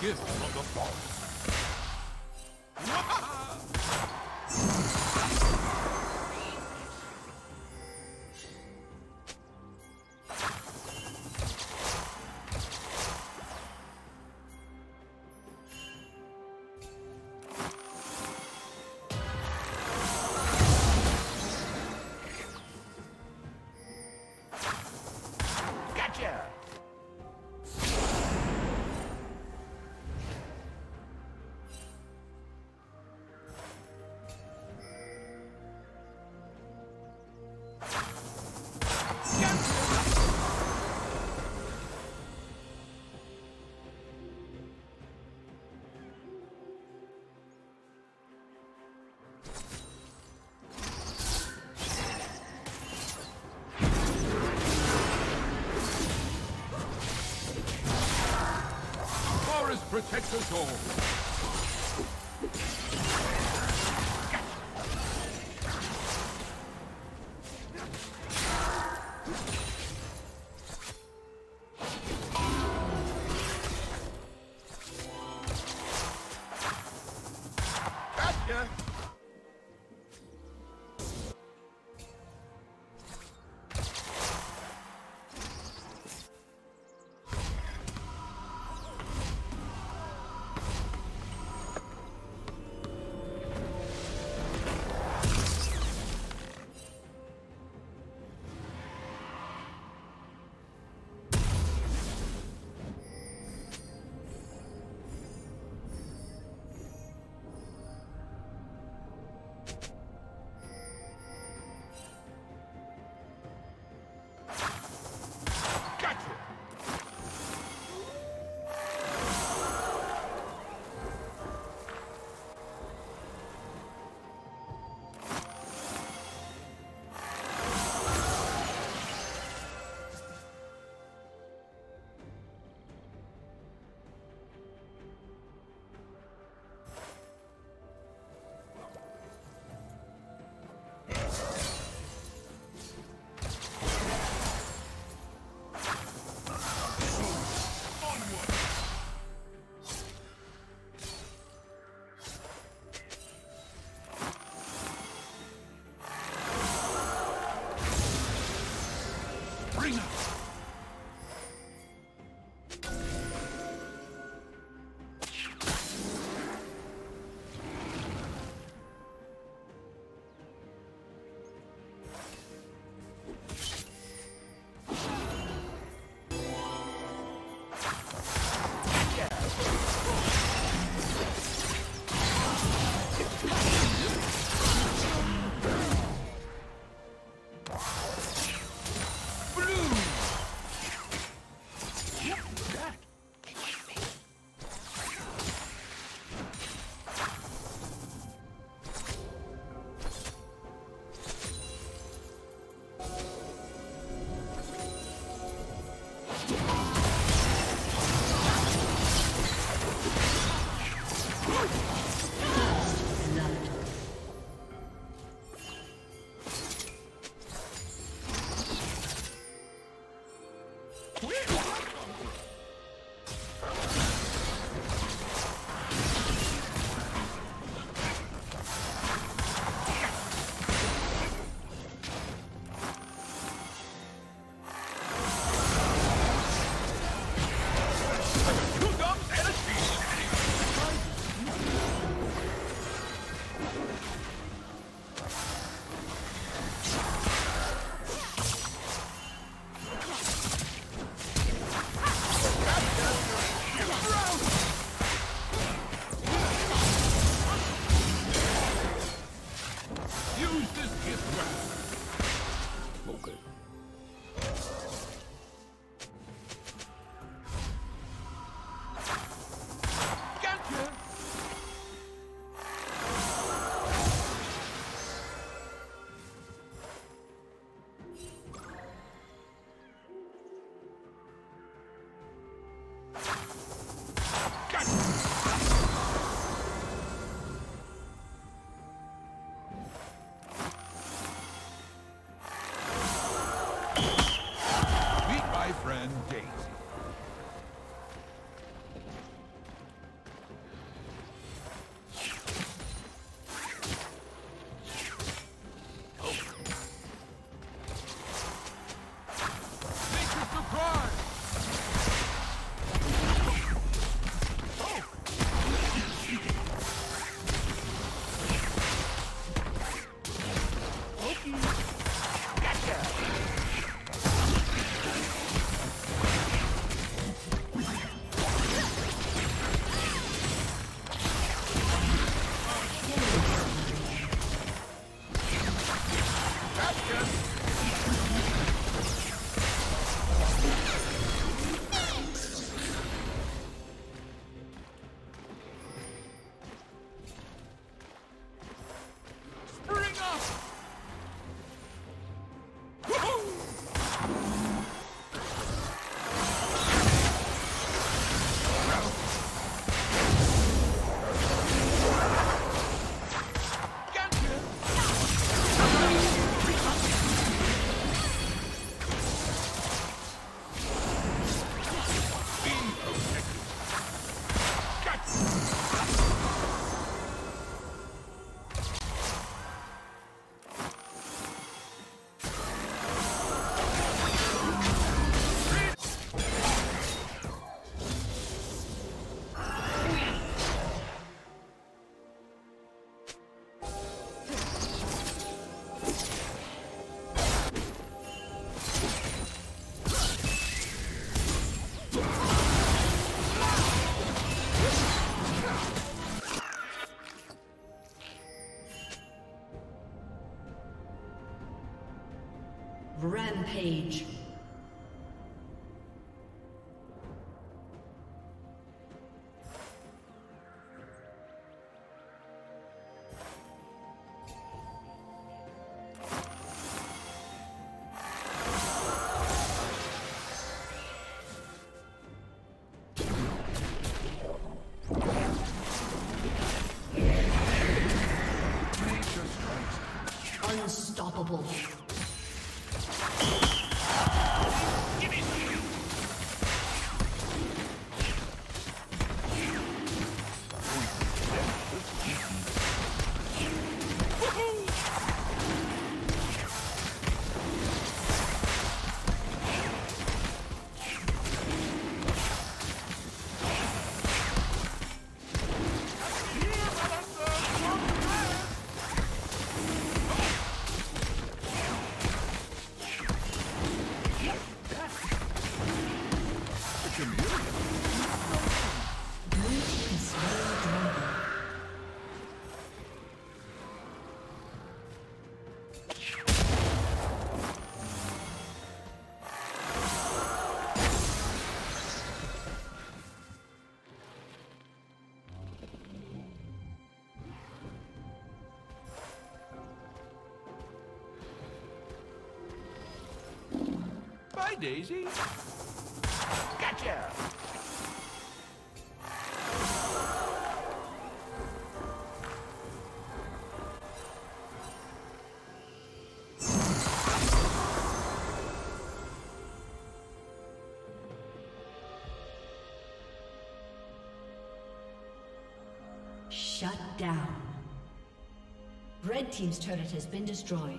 gift protects us all. America. Rampage. Unstoppable. Daisy. Gotcha. Shut down. Red Team's turret has been destroyed.